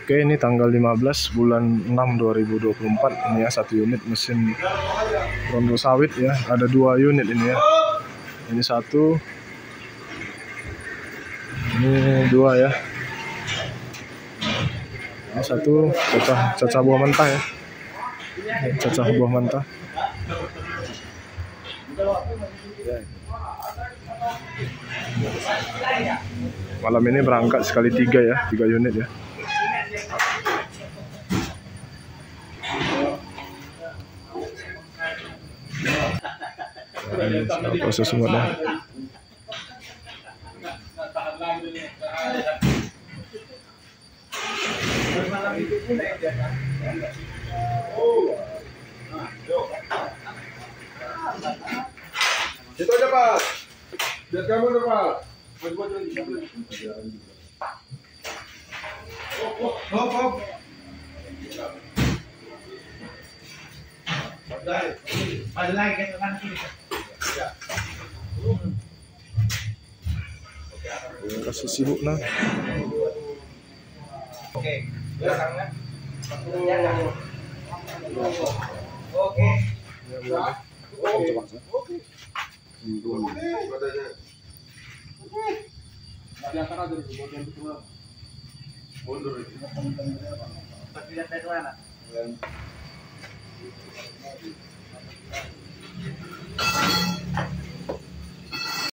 Oke, ini tanggal 15 bulan 6 2024 ini ya satu unit mesin rondo sawit ya. Ada dua unit ini ya. Ini satu, ini dua ya. Ini satu cacah cacah buah mentah ya. Ini Cacah buah mentah. Malam ini berangkat sekali tiga ya, tiga unit ya. Sedang proses semua dah. Itu aja Pak. Biar kamu udah Pak. Hop hop hop. Ada lagi ke kiri. Kasih sibuk nah. Oke. Belakangnya. Oke.